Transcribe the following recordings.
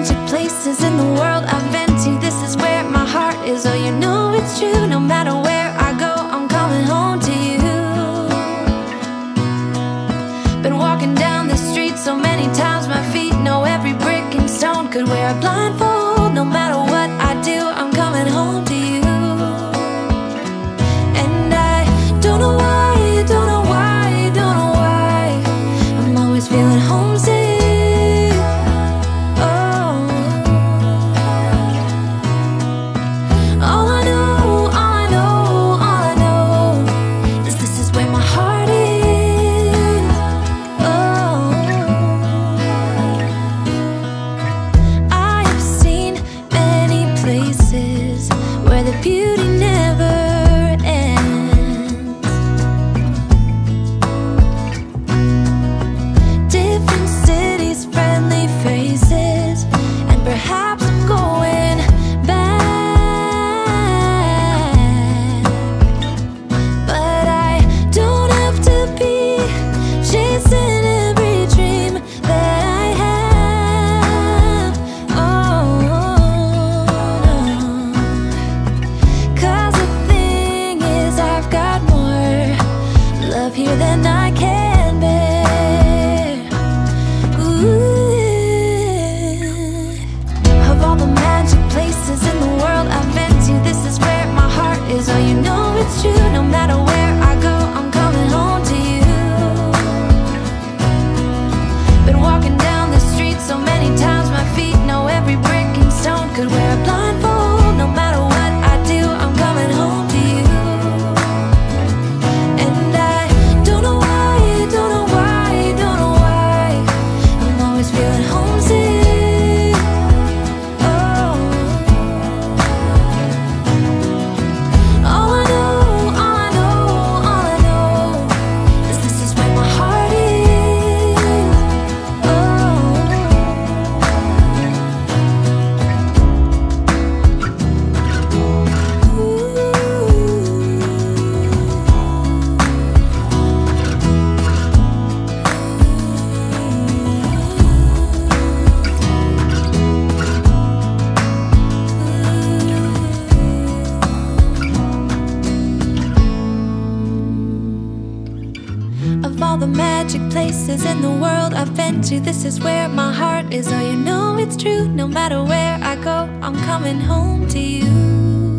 magic places in the world I've been to. This is where my heart is, oh you know it's true. No matter where I go, I'm coming home to you. Been walking down the street so many times My feet know every brick and stone Could wear a blindfold no matter places in the world I've been to. This is where my heart is. Oh, you know it's true. No matter where I go, I'm coming home to you.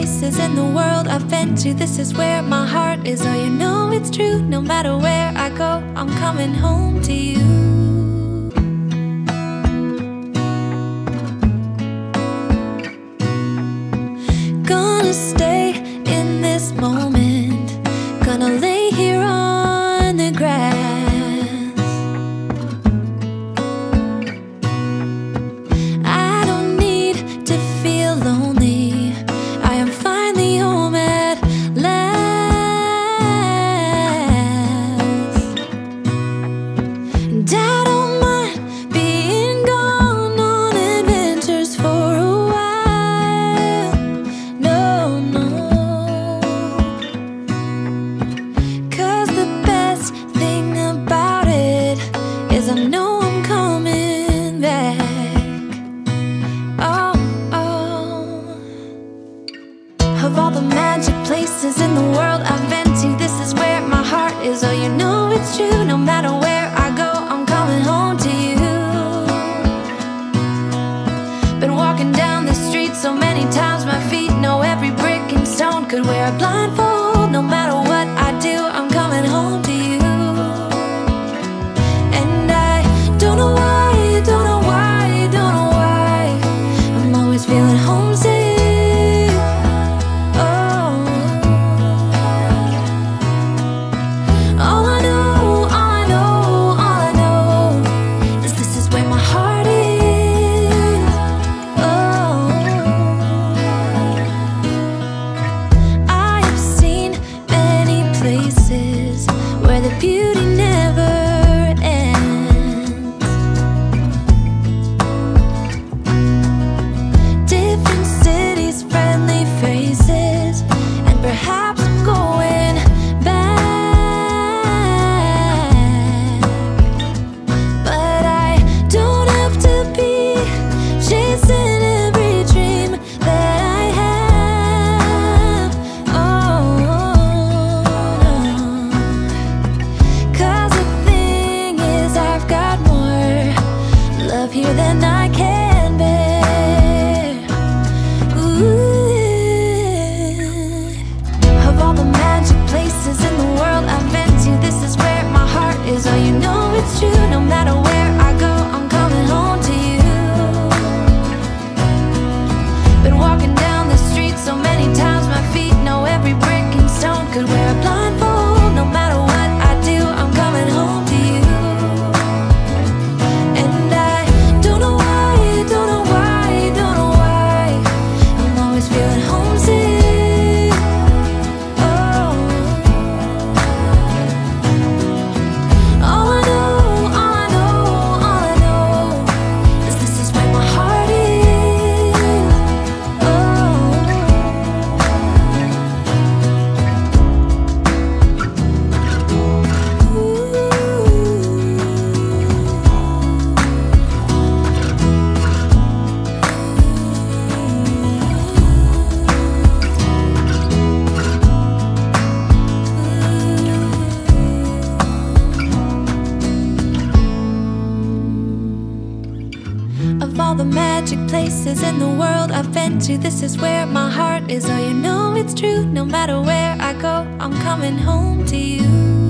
places in the world I've been to. This is where my heart is. Oh, you know it's true. No matter where I go, I'm coming home to you. Of all the magic places in the world I've been to This is where my heart is. Oh, you know it's true No matter where I go I'm coming home to you. Been walking down the street so many times My feet know every brick and stone. Could wear a blindfold magic places in the world I've been to. This is where my heart is. Oh, you know it's true. No matter where I go, I'm coming home to you.